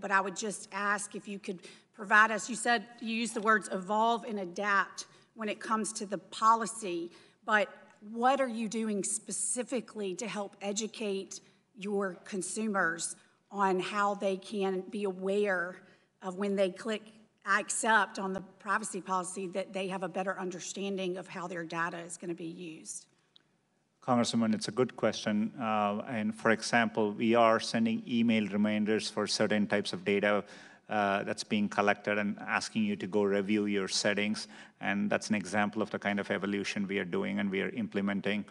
But I would just ask if you could provide us, you said, you used the words evolve and adapt when it comes to the policy, but what are you doing specifically to help educate your consumers on how they can be aware of when they click I accept on the privacy policy that they have a better understanding of how their data is going to be used? Congresswoman, it's a good question. Uh, and for example, we are sending email reminders for certain types of data uh, that's being collected and asking you to go review your settings. And that's an example of the kind of evolution we are doing and we are implementing.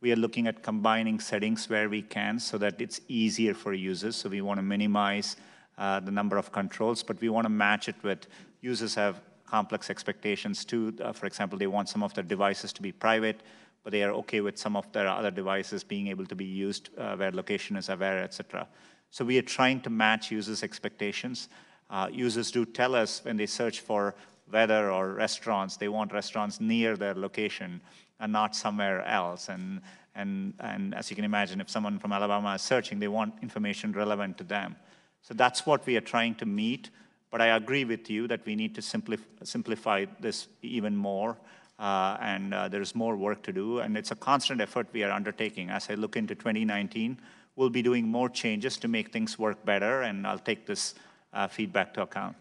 We are looking at combining settings where we can so that it's easier for users. So we want to minimize uh, the number of controls, but we want to match it with users have complex expectations too. Uh, for example, they want some of their devices to be private, but they are okay with some of their other devices being able to be used uh, where location is aware, etc. So we are trying to match users' expectations. Uh, users do tell us when they search for weather or restaurants, they want restaurants near their location and not somewhere else. And, and, and as you can imagine, if someone from Alabama is searching, they want information relevant to them. So that's what we are trying to meet. But I agree with you that we need to simplif simplify this even more. Uh, and uh, there's more work to do. And it's a constant effort we are undertaking. As I look into 2019, we'll be doing more changes to make things work better. And I'll take this uh, feedback to account.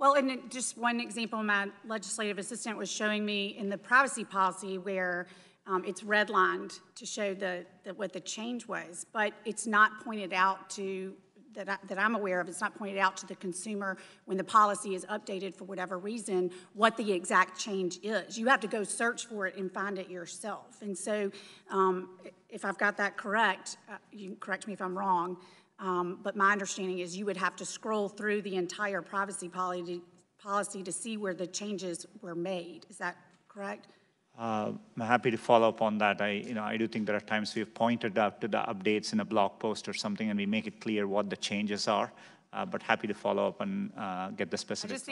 Well, and just one example, my legislative assistant was showing me in the privacy policy where um, it's redlined to show the, the, what the change was, but it's not pointed out to that, I, that I'm aware of, it's not pointed out to the consumer when the policy is updated for whatever reason, what the exact change is. You have to go search for it and find it yourself. And so, um, if I've got that correct, uh, you correct me if I'm wrong, um, but my understanding is you would have to scroll through the entire privacy policy, policy to see where the changes were made. Is that correct? Uh, I'm happy to follow up on that. I, you know, I do think there are times we've pointed out to the updates in a blog post or something, and we make it clear what the changes are. Uh, but happy to follow up and uh, get the specifics.